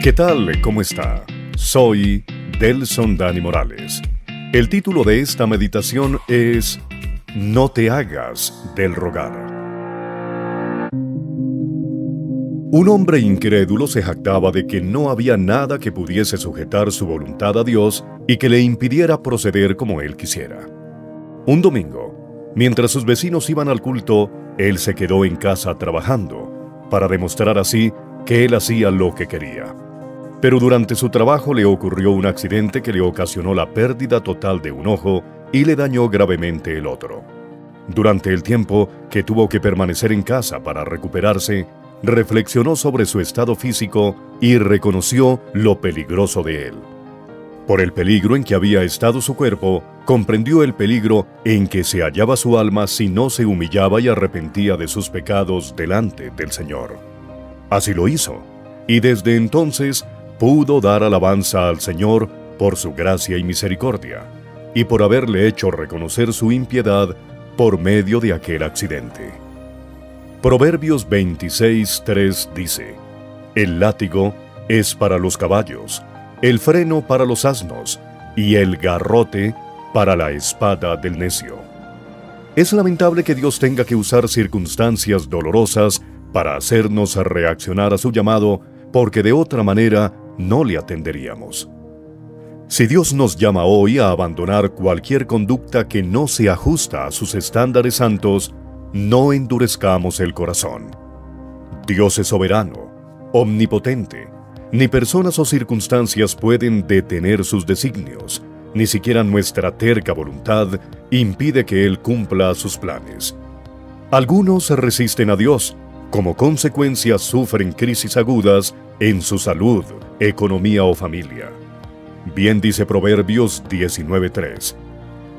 ¿Qué tal? ¿Cómo está? Soy Delson Dani Morales. El título de esta meditación es No te hagas del rogar. Un hombre incrédulo se jactaba de que no había nada que pudiese sujetar su voluntad a Dios y que le impidiera proceder como él quisiera. Un domingo, mientras sus vecinos iban al culto, él se quedó en casa trabajando, para demostrar así que él hacía lo que quería. Pero durante su trabajo le ocurrió un accidente que le ocasionó la pérdida total de un ojo y le dañó gravemente el otro. Durante el tiempo que tuvo que permanecer en casa para recuperarse, reflexionó sobre su estado físico y reconoció lo peligroso de él. Por el peligro en que había estado su cuerpo, comprendió el peligro en que se hallaba su alma si no se humillaba y arrepentía de sus pecados delante del Señor. Así lo hizo, y desde entonces pudo dar alabanza al Señor por su gracia y misericordia, y por haberle hecho reconocer su impiedad por medio de aquel accidente. Proverbios 26.3 dice, El látigo es para los caballos, el freno para los asnos, y el garrote para la espada del necio. Es lamentable que Dios tenga que usar circunstancias dolorosas para hacernos reaccionar a su llamado, porque de otra manera no le atenderíamos. Si Dios nos llama hoy a abandonar cualquier conducta que no se ajusta a sus estándares santos, no endurezcamos el corazón. Dios es soberano, omnipotente. Ni personas o circunstancias pueden detener sus designios, ni siquiera nuestra terca voluntad impide que Él cumpla sus planes. Algunos resisten a Dios, como consecuencia sufren crisis agudas en su salud, economía o familia. Bien dice Proverbios 19.3.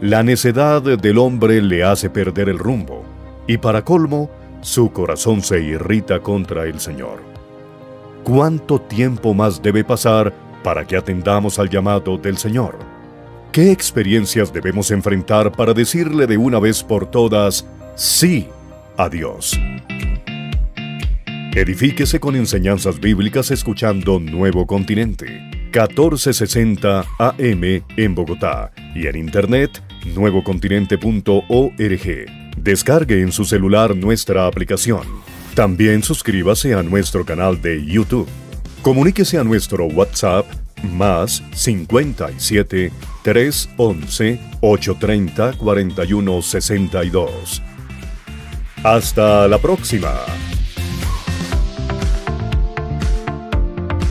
La necedad del hombre le hace perder el rumbo, y para colmo, su corazón se irrita contra el Señor. ¿Cuánto tiempo más debe pasar para que atendamos al llamado del Señor? ¿Qué experiencias debemos enfrentar para decirle de una vez por todas sí a Dios? Edifíquese con enseñanzas bíblicas escuchando Nuevo Continente, 1460 AM en Bogotá y en internet nuevocontinente.org. Descargue en su celular nuestra aplicación. También suscríbase a nuestro canal de YouTube. Comuníquese a nuestro WhatsApp más 57 311 830 4162. Hasta la próxima.